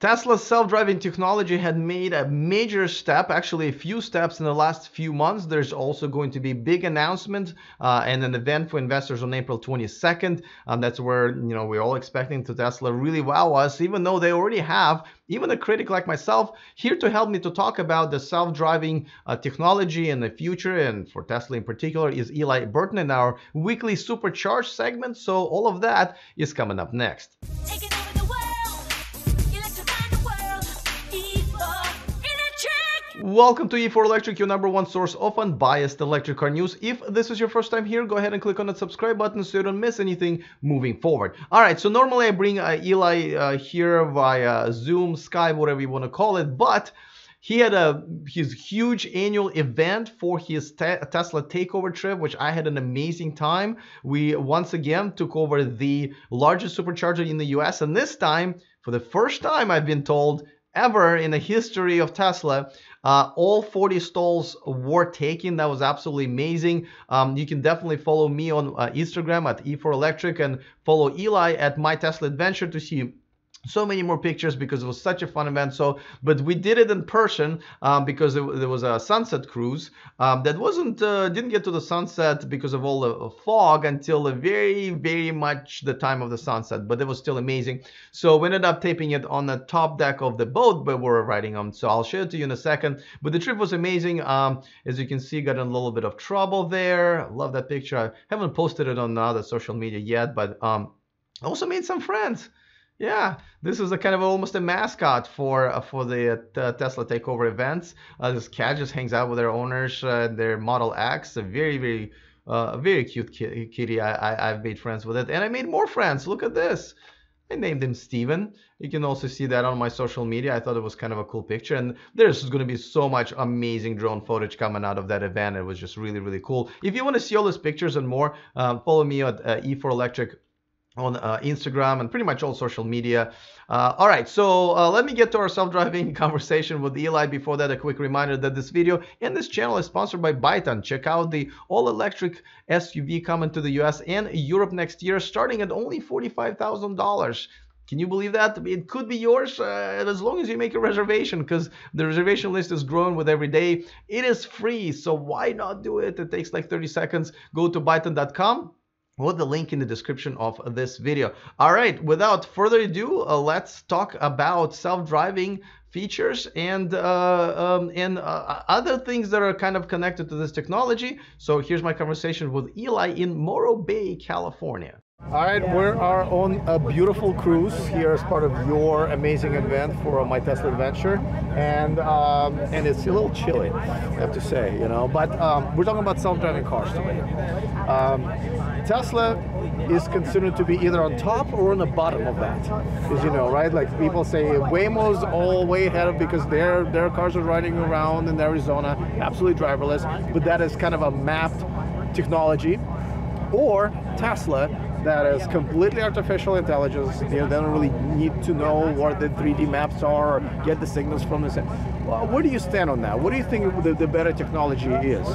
Tesla's self-driving technology had made a major step, actually a few steps in the last few months. There's also going to be big announcement uh, and an event for investors on April 22nd. Um, that's where you know we're all expecting to Tesla really wow us, even though they already have even a critic like myself here to help me to talk about the self-driving uh, technology in the future and for Tesla in particular is Eli Burton in our weekly supercharged segment. So all of that is coming up next. Welcome to E4 Electric, your number one source of unbiased electric car news. If this is your first time here, go ahead and click on the subscribe button so you don't miss anything moving forward. All right, so normally I bring uh, Eli uh, here via Zoom, Skype, whatever you want to call it, but he had a his huge annual event for his te Tesla takeover trip, which I had an amazing time. We once again took over the largest supercharger in the US, and this time, for the first time, I've been told ever in the history of Tesla, uh, all 40 stalls were taken. That was absolutely amazing. Um, you can definitely follow me on uh, Instagram at E4 Electric and follow Eli at My Tesla Adventure to see so many more pictures because it was such a fun event. So but we did it in person um, because it, there was a sunset cruise um, that wasn't uh, didn't get to the sunset because of all the fog until very very much the time of the sunset but it was still amazing. So we ended up taping it on the top deck of the boat but we are riding on. So i'll show it to you in a second. But the trip was amazing. Um, as you can see got in a little bit of trouble there. Love that picture. I haven't posted it on other social media yet but um, also made some friends yeah, this is a kind of almost a mascot for uh, for the uh, Tesla takeover events. Uh, this cat just hangs out with their owners, uh, their Model X, a very very uh, very cute kitty. I, I have made friends with it, and I made more friends. Look at this. I named him Steven. You can also see that on my social media. I thought it was kind of a cool picture. And there's going to be so much amazing drone footage coming out of that event. It was just really, really cool. If you want to see all those pictures and more, um, follow me at uh, E4 Electric on uh, Instagram and pretty much all social media. Uh, all right, so uh, let me get to our self-driving conversation with Eli. Before that, a quick reminder that this video and this channel is sponsored by Byton. Check out the all-electric SUV coming to the US and Europe next year, starting at only $45,000. Can you believe that? It could be yours uh, as long as you make a reservation because the reservation list is growing with every day. It is free, so why not do it? It takes like 30 seconds. Go to byton.com with the link in the description of this video. All right, without further ado, uh, let's talk about self-driving features and uh, um, and uh, other things that are kind of connected to this technology. So here's my conversation with Eli in Morro Bay, California. All right, we are on a beautiful cruise here as part of your amazing event for My Tesla Adventure, and um, and it's a little chilly, I have to say, you know. But um, we're talking about self-driving cars today. Um, Tesla is considered to be either on top or on the bottom of that, as you know, right? Like people say Waymo's all way ahead of because their their cars are riding around in Arizona, absolutely driverless, but that is kind of a mapped technology. Or Tesla, that is completely artificial intelligence. They don't really need to know what the 3D maps are or get the signals from the. Well, where do you stand on that? What do you think the, the better technology is?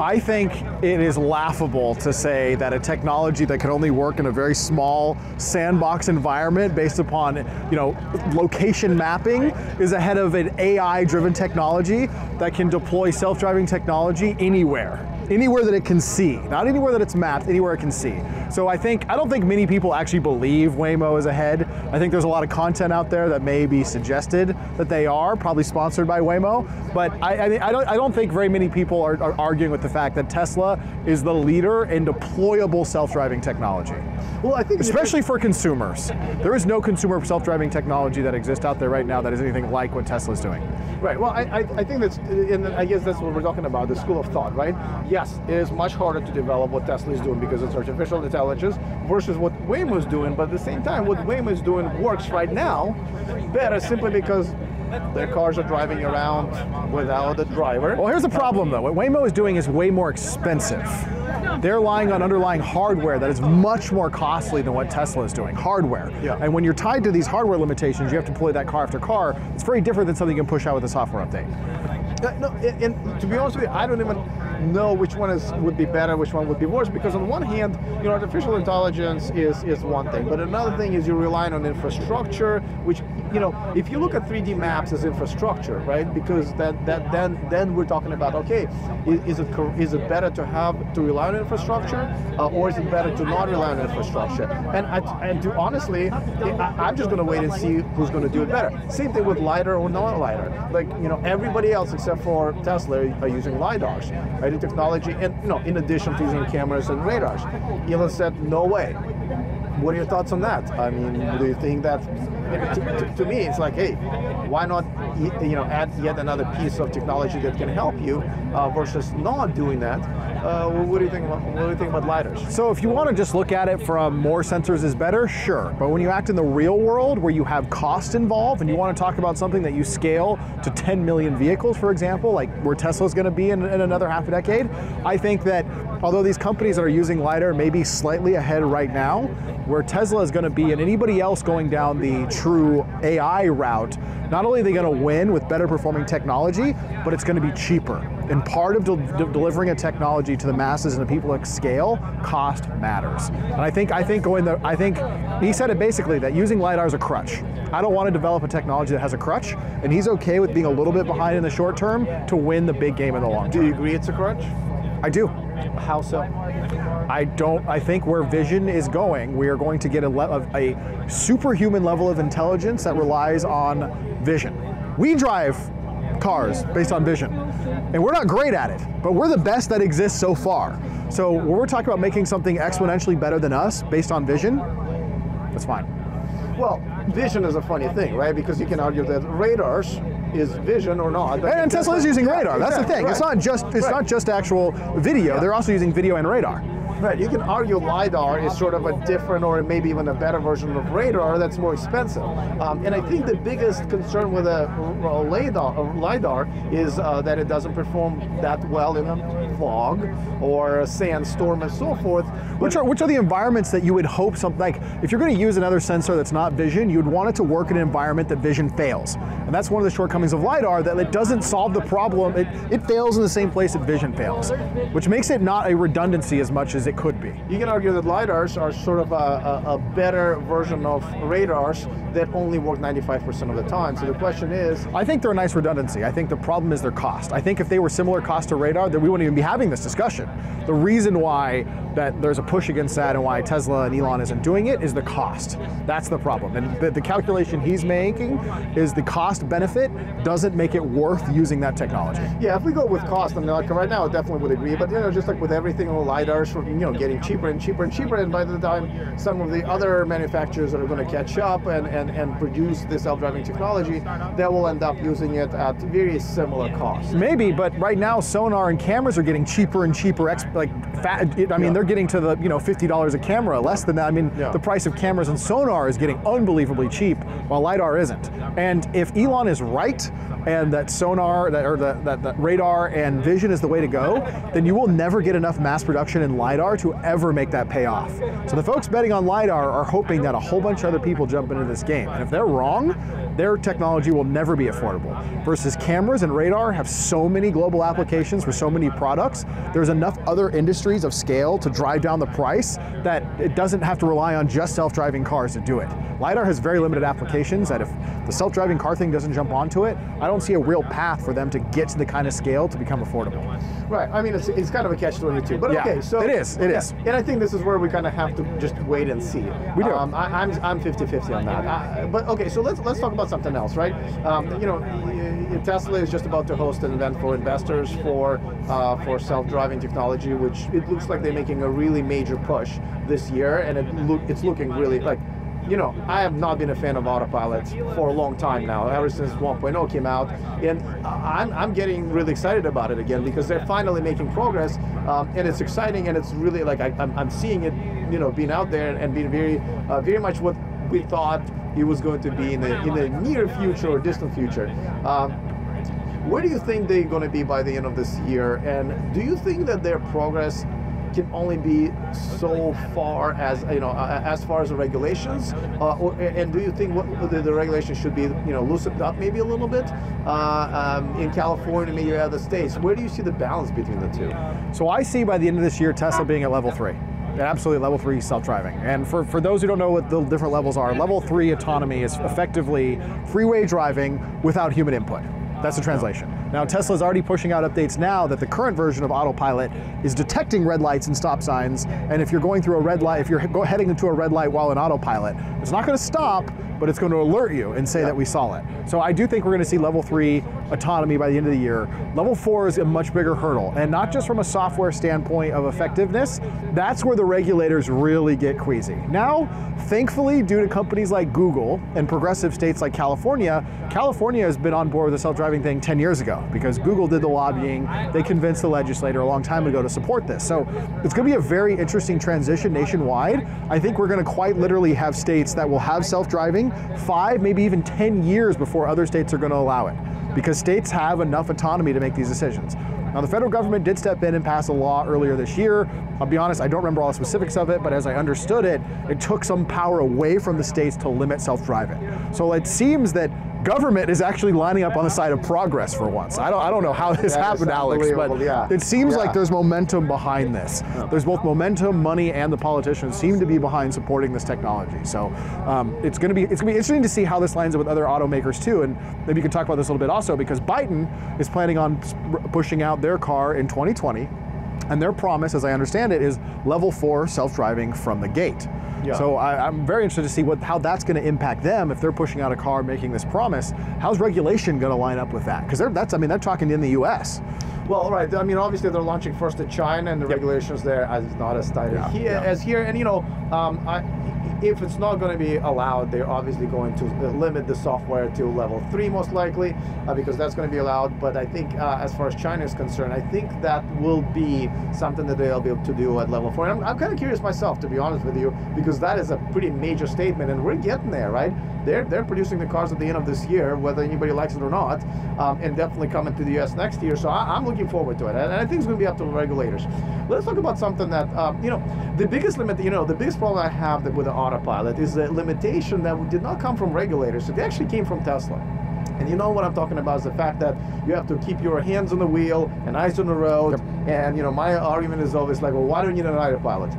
I think it is laughable to say that a technology that can only work in a very small sandbox environment based upon, you know, location mapping is ahead of an AI-driven technology that can deploy self-driving technology anywhere anywhere that it can see, not anywhere that it's mapped, anywhere it can see. So I think, I don't think many people actually believe Waymo is ahead. I think there's a lot of content out there that may be suggested that they are, probably sponsored by Waymo, but I, I, I, don't, I don't think very many people are, are arguing with the fact that Tesla is the leader in deployable self-driving technology. Well, I think especially for consumers. There is no consumer self-driving technology that exists out there right now that is anything like what Tesla is doing. Right. Well, I, I think that's, and I guess that's what we're talking about, the school of thought, right? Yes, it is much harder to develop what Tesla is doing because it's artificial intelligence versus what Waymo is doing. But at the same time, what Waymo is doing works right now better simply because their cars are driving around without a driver. Well, here's the problem though. What Waymo is doing is way more expensive. They're relying on underlying hardware that is much more costly than what Tesla is doing, hardware. Yeah. And when you're tied to these hardware limitations, you have to deploy that car after car. It's very different than something you can push out with a software update. Uh, no, and, and to be honest with you, I don't even know which one is would be better, which one would be worse. Because on one hand, you know, artificial intelligence is is one thing, but another thing is you're relying on infrastructure, which you know, if you look at 3D maps as infrastructure, right? Because that, that then then we're talking about okay, is, is it is it better to have to rely on infrastructure, uh, or is it better to not rely on infrastructure? And I, and to honestly, I, am just going to wait and see who's going to do it better. Same thing with lidar or not lidar. Like you know, everybody else except for Tesla are using lidars, right? The technology, and you know, in addition to using cameras and radars. Elon said no way. What are your thoughts on that? I mean, do you think that to, to, to, me, it's like, hey, why not, you know, add yet another piece of technology that can help you uh, versus not doing that? Uh, what do you think? About, what do you think about lidars? So, if you want to just look at it from more sensors is better, sure. But when you act in the real world, where you have cost involved, and you want to talk about something that you scale to 10 million vehicles, for example, like where Tesla's going to be in, in another half a decade, I think that although these companies that are using lidar may be slightly ahead right now, where Tesla is going to be, and anybody else going down the true AI route, not only are they going to win with better performing technology, but it's going to be cheaper. And part of de de delivering a technology to the masses and the people at scale, cost matters. And I think I think going the I think he said it basically that using lidar is a crutch. I don't want to develop a technology that has a crutch, and he's okay with being a little bit behind in the short term to win the big game in the long term. Do you agree it's a crutch? I do. How so? I don't. I think where vision is going, we are going to get a, le of a superhuman level of intelligence that relies on vision. We drive cars based on vision, and we're not great at it, but we're the best that exists so far. So when we're talking about making something exponentially better than us based on vision, that's fine. Well, vision is a funny thing, right? Because you can argue that radars is vision or not. And, and Tesla is using radar. That's exactly, the thing. Right. It's not just it's right. not just actual video. Yeah. They're also using video and radar. Right, you can argue LiDAR is sort of a different or maybe even a better version of radar that's more expensive. Um, and I think the biggest concern with a, a LiDAR, a LiDAR is uh, that it doesn't perform that well in a fog or a sandstorm and so forth. Which are, which are the environments that you would hope something, like if you're going to use another sensor that's not vision, you'd want it to work in an environment that vision fails. And that's one of the shortcomings of LiDAR, that it doesn't solve the problem. It, it fails in the same place that vision fails, which makes it not a redundancy as much as it could be. You can argue that LiDARs are sort of a, a, a better version of radars that only work 95% of the time. So the question is... I think they're a nice redundancy. I think the problem is their cost. I think if they were similar cost to radar, then we wouldn't even be having this discussion. The reason why that there's a push against that and why Tesla and Elon isn't doing it is the cost. That's the problem. And the, the calculation he's making is the cost benefit doesn't make it worth using that technology. Yeah, if we go with cost, I mean, like right now I definitely would agree, but you know, just like with everything, LiDARs, you know, getting cheaper and cheaper and cheaper, and by the time some of the other manufacturers are going to catch up and, and, and produce this self-driving technology, they will end up using it at very similar costs. Maybe, but right now sonar and cameras are getting cheaper and cheaper. Like, fat, I mean, yeah. they're getting to the you know $50 a camera, less than that. I mean, yeah. the price of cameras and sonar is getting unbelievably cheap, while lidar isn't. And if Elon is right, and that sonar that, or the, that, that radar and vision is the way to go, then you will never get enough mass production in LiDAR to ever make that pay off. So the folks betting on LiDAR are hoping that a whole bunch of other people jump into this game. And if they're wrong, their technology will never be affordable. Versus cameras and radar have so many global applications for so many products, there's enough other industries of scale to drive down the price that it doesn't have to rely on just self-driving cars to do it. LiDAR has very limited applications that if the self-driving car thing doesn't jump onto it, I don't see a real path for them to get to the kind of scale to become affordable. Right, I mean, it's, it's kind of a catch-22, but yeah, okay, so... It is, it yeah, is. And I think this is where we kind of have to just wait and see. We do. Um, I, am I'm 50-50 on that. I, but okay, so let's let's talk about something else, right? Um, you know, Tesla is just about to host an event for investors for uh, for self-driving technology, which it looks like they're making a really major push this year, and it it's looking really like you know, I have not been a fan of autopilot for a long time now, ever since 1.0 came out, and I'm, I'm getting really excited about it again because they're finally making progress, um, and it's exciting, and it's really like I, am I'm seeing it, you know, being out there and being very, uh, very much what we thought it was going to be in the in the near future or distant future. Um, where do you think they're going to be by the end of this year? And do you think that their progress can only be so far as you know as far as the regulations? Uh, or, and do you think what the, the regulations should be you know loosened up maybe a little bit? Uh, um, in California maybe other states. Where do you see the balance between the two? So I see by the end of this year Tesla being at level three absolutely level three self-driving. And for, for those who don't know what the different levels are, level three autonomy is effectively freeway driving without human input. That's the translation. Now Tesla's already pushing out updates now that the current version of autopilot is detecting red lights and stop signs, and if you're going through a red light, if you're go heading into a red light while in autopilot, it's not going to stop, but it's going to alert you and say yeah. that we saw it. So I do think we're going to see level three autonomy by the end of the year. Level four is a much bigger hurdle, and not just from a software standpoint of effectiveness, that's where the regulators really get queasy. Now, thankfully, due to companies like Google and progressive states like California, California has been on board with the self-driving thing 10 years ago because Google did the lobbying, they convinced the legislator a long time ago to support this. So it's going to be a very interesting transition nationwide. I think we're going to quite literally have states that will have self-driving five, maybe even 10 years before other states are going to allow it because states have enough autonomy to make these decisions. Now, the federal government did step in and pass a law earlier this year. I'll be honest, I don't remember all the specifics of it, but as I understood it, it took some power away from the states to limit self-driving. So it seems that government is actually lining up on the side of progress for once. I don't, I don't know how this that happened, Alex, but yeah. it seems yeah. like there's momentum behind this. Yeah. There's both momentum, money, and the politicians seem to be behind supporting this technology. So um, it's going to be it's going to be interesting to see how this lines up with other automakers too. And maybe you can talk about this a little bit also because Byton is planning on pushing out their car in 2020. And their promise, as I understand it, is level four self-driving from the gate. Yeah. So I, am very interested to see what how that's going to impact them if they're pushing out a car making this promise. How's regulation going to line up with that? Because that's I mean they're talking in the U.S. Well, right. I mean, obviously they're launching first to China, and the yep. regulations there is not as tight yeah. here, yeah. as here. And you know, um, I, if it's not going to be allowed, they're obviously going to limit the software to level three, most likely, uh, because that's going to be allowed. But I think, uh, as far as China is concerned, I think that will be something that they'll be able to do at level four. And I'm, I'm kind of curious myself, to be honest with you, because that is a pretty major statement, and we're getting there, right? They're they're producing the cars at the end of this year, whether anybody likes it or not, um, and definitely coming to the U.S. next year. So I, am looking forward to it, and I think it's going to be up to the regulators. Let's talk about something that um, you know, the biggest limit, you know, the biggest problem I have with the autopilot is the limitation that did not come from regulators. It actually came from Tesla. And you know what I'm talking about is the fact that you have to keep your hands on the wheel and eyes on the road. Yep. And you know, my argument is always like, well, why don't you need an autopilot?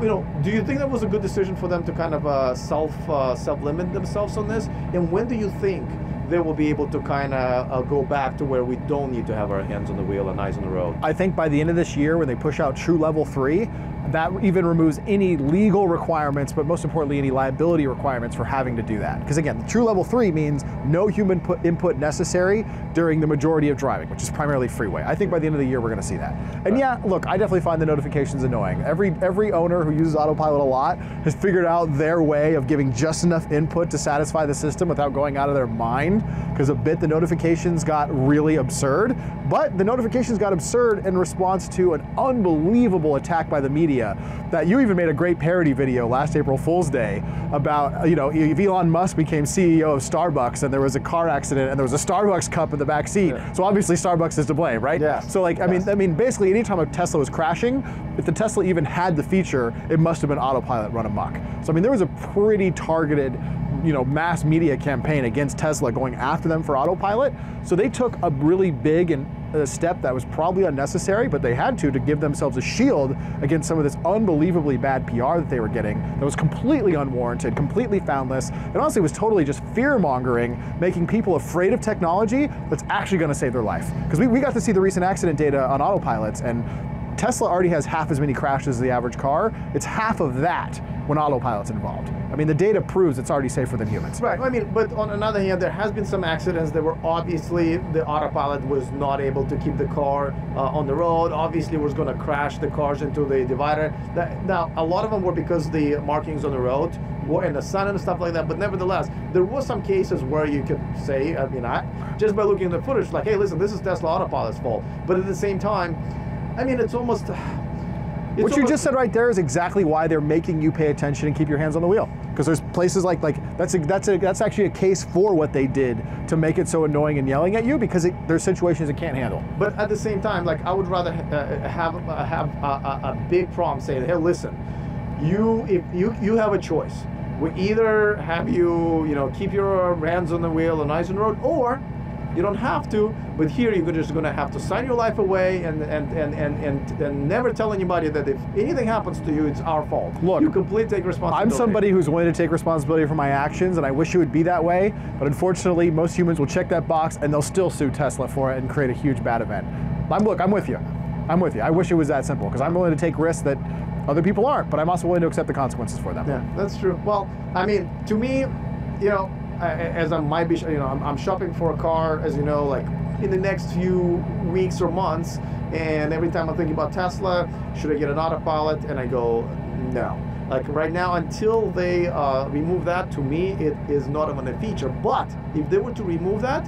You know, do you think that was a good decision for them to kind of uh, self uh, self limit themselves on this? And when do you think they will be able to kind of uh, go back to where we don't need to have our hands on the wheel and eyes on the road? I think by the end of this year, when they push out true level three, that even removes any legal requirements, but most importantly, any liability requirements for having to do that. Because again, true level three means no human input necessary during the majority of driving, which is primarily freeway. I think by the end of the year, we're going to see that. And yeah, look, I definitely find the notifications annoying. Every every owner who uses autopilot a lot has figured out their way of giving just enough input to satisfy the system without going out of their mind. Because a bit the notifications got really absurd, but the notifications got absurd in response to an unbelievable attack by the media that you even made a great parody video last April Fool's Day about, you know, if Elon Musk became CEO of Starbucks and there was a car accident and there was a Starbucks cup in the back seat. Yeah. So obviously Starbucks is to blame, right? Yeah. So like, I yes. mean, I mean, basically anytime a Tesla was crashing, if the Tesla even had the feature, it must have been autopilot run amok. So I mean, there was a pretty targeted you know, mass media campaign against Tesla going after them for autopilot. So they took a really big and a step that was probably unnecessary, but they had to to give themselves a shield against some of this unbelievably bad PR that they were getting that was completely unwarranted, completely foundless, and honestly was totally just fear mongering, making people afraid of technology that's actually going to save their life. Because we, we got to see the recent accident data on autopilots, and Tesla already has half as many crashes as the average car. It's half of that when autopilot's involved. I mean, the data proves it's already safer than humans. Right. I mean, but on another hand, there has been some accidents that were obviously the autopilot was not able to keep the car uh, on the road. Obviously, was going to crash the cars into the divider. That, now, a lot of them were because the markings on the road were in the sun and stuff like that. But nevertheless, there were some cases where you could say, I mean, I, just by looking at the footage, like, hey, listen, this is Tesla autopilot's fault. But at the same time, I mean, it's almost what you just said right there is exactly why they're making you pay attention and keep your hands on the wheel. Because there's places like like that's a, that's a, that's actually a case for what they did to make it so annoying and yelling at you because it, there's situations it can't handle. But at the same time, like I would rather uh, have uh, have a, a, a big problem saying, "Hey, listen, you if you you have a choice. We either have you you know keep your hands on the wheel and eyes on the road, or You don't have to, but here you're just going to have to sign your life away and and, and, and, and and never tell anybody that if anything happens to you, it's our fault. Look, you completely take responsibility. I'm somebody who's willing to take responsibility for my actions, and I wish it would be that way. But unfortunately, most humans will check that box and they'll still sue Tesla for it and create a huge bad event. I'm look, I'm with you. I'm with you. I wish it was that simple because I'm willing to take risks that other people aren't, but I'm also willing to accept the consequences for them. Yeah, that's true. Well, I mean, to me, you know, as I might be, you know, I'm, I'm shopping for a car, as you know, like in the next few weeks or months, and every time I'm thinking about Tesla, should I get an autopilot? And I go, no. Like right now, until they uh, remove that, to me, it is not even a feature. But if they were to remove that,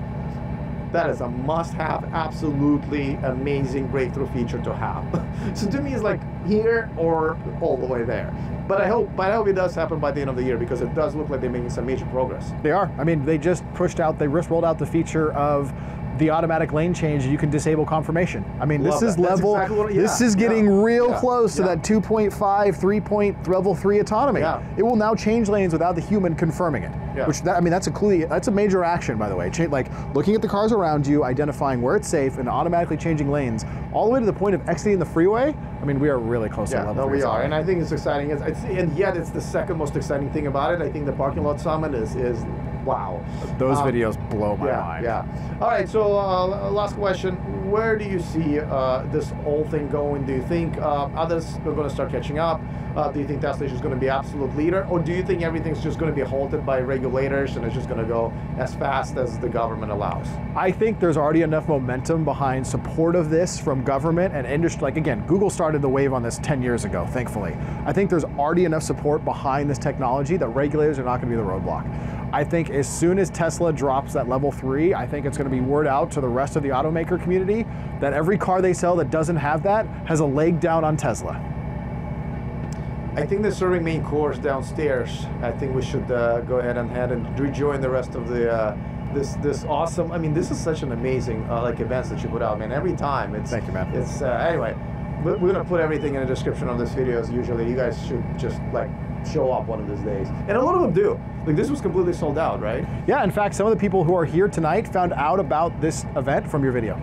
that is a must-have, absolutely amazing breakthrough feature to have. so to me, it's like here or all the way there. But I hope, but I hope it does happen by the end of the year because it does look like they're making some major progress. They are. I mean, they just pushed out, they just rolled out the feature of the automatic lane change, you can disable confirmation. I mean, Love this is that. level. Exactly what, yeah, this is getting yeah, real yeah, close to that 2.5, 3 point level three autonomy. It will now change lanes without the human confirming it. Which that, I mean, that's a clue. That's a major action, by the way. Ch like looking at the cars around you, identifying where it's safe, and automatically changing lanes, all the way to the point of exiting the freeway. I mean, we are really close yeah, to level no, we are, and I think it's exciting. It's, it's, and yet, it's the second most exciting thing about it. I think the parking lot summon is is wow. Those um, videos blow my yeah, mind. Yeah. All right. So uh, last question: Where do you see uh, this whole thing going? Do you think uh, others are going to start catching up? Uh, do you think Tesla is just going to be absolute leader, or do you think everything's just going to be halted by regulators and it's just going to go as fast as the government allows? I think there's already enough momentum behind support of this from government and industry. Like again, Google started the wave on this 10 years ago, thankfully. I think there's already enough support behind this technology that regulators are not going to be the roadblock. I think as soon as Tesla drops that level three, I think it's going to be word out to the rest of the automaker community that every car they sell that doesn't have that has a leg down on Tesla. I think they're serving main course downstairs. I think we should uh, go ahead and head and rejoin the rest of the uh, this this awesome. I mean, this is such an amazing uh, like events that you put out, man. Every time it's thank you, man. It's uh, anyway. We're gonna put everything in the description of this video as usually. You guys should just like show up one of these days. And a lot of them do. Like this was completely sold out, right? Yeah, in fact, some of the people who are here tonight found out about this event from your video.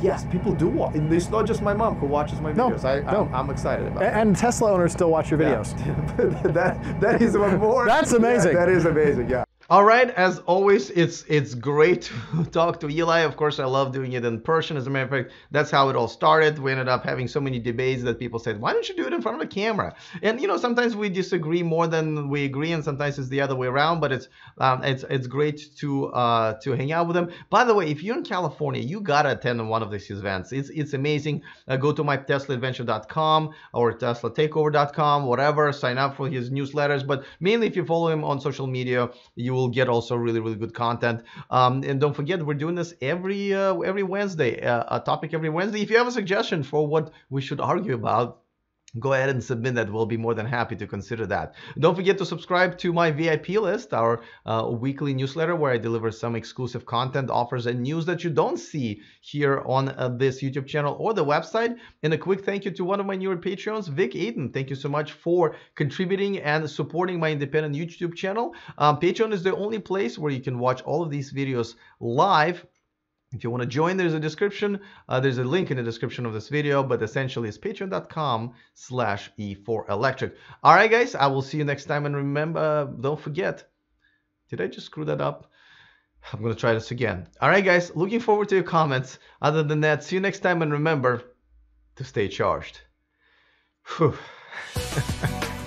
Yes, people do watch. It's not just my mom who watches my videos. No, I, no. I'm, I'm excited about it. And Tesla owners still watch your videos. Yeah. that, that is one more. That's amazing. Yeah, that is amazing, yeah. All right, as always, it's it's great to talk to Eli. Of course, I love doing it in person. As a matter of fact, that's how it all started. We ended up having so many debates that people said, "Why don't you do it in front of a camera?" And you know, sometimes we disagree more than we agree, and sometimes it's the other way around. But it's um, it's it's great to uh, to hang out with them. By the way, if you're in California, you gotta attend one of these events. It's it's amazing. Uh, go to myteslaadventure.com or teslatakeover.com, whatever. Sign up for his newsletters. But mainly, if you follow him on social media, you will get also really really good content. Um, and don't forget, we're doing this every uh, every Wednesday, uh, a topic every Wednesday. If you have a suggestion for what we should argue about, go ahead and submit that. We'll be more than happy to consider that. Don't forget to subscribe to my VIP list, our uh, weekly newsletter where I deliver some exclusive content, offers, and news that you don't see here on uh, this YouTube channel or the website. And a quick thank you to one of my newer Patreons, Vic Aiden. Thank you so much for contributing and supporting my independent YouTube channel. Um, Patreon is the only place where you can watch all of these videos live if you want to join, there's a description. Uh, there's a link in the description of this video, but essentially it's patreon.com slash EforElectric. All right, guys, I will see you next time. And remember, don't forget, did I just screw that up? I'm going to try this again. All right, guys, looking forward to your comments. Other than that, see you next time. And remember to stay charged. Whew.